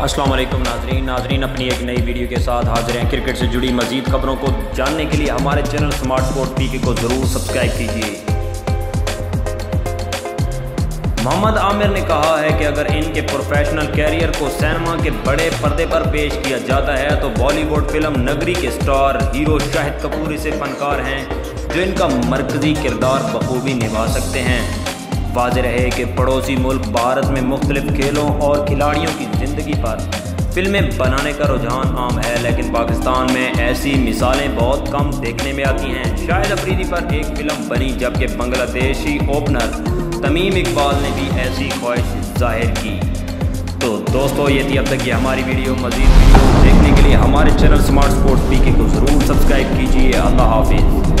वालेकुम नाजरीन। नाजरीन अपनी एक नई वीडियो के साथ हाजिर हैं। क्रिकेट से जुड़ी मजीद खबरों को जानने के लिए हमारे चैनल स्मार्ट स्पोर्ट पी को ज़रूर सब्सक्राइब कीजिए। मोहम्मद आमिर ने कहा है कि अगर इनके प्रोफेशनल कैरियर को सिनेमा के बड़े पर्दे पर पेश किया जाता है तो बॉलीवुड फ़िल्म नगरी के स्टार हीरो शाहिद कपूर इसे फनकार हैं, जो इनका मरकजी किरदार बखूबी निभा सकते हैं। वाज रहे कि पड़ोसी मुल्क भारत में मुख्तलिफ़ खेलों और खिलाड़ियों की ज़िंदगी पर फ़िल्में बनाने का रुझान आम है, लेकिन पाकिस्तान में ऐसी मिसालें बहुत कम देखने में आती हैं। शायद अफरीदी पर एक फ़िल्म बनी, जबकि बांग्लादेशी ओपनर तमीम इकबाल ने भी ऐसी ख्वाहिश ज़ाहिर की। तो दोस्तों, ये थी अब तक की हमारी वीडियो। मजीद वीडियो देखने के लिए हमारे चैनल स्मार्ट स्पोर्ट्स पी को ज़रूर सब्सक्राइब कीजिए। अल्लाह हाफिज़।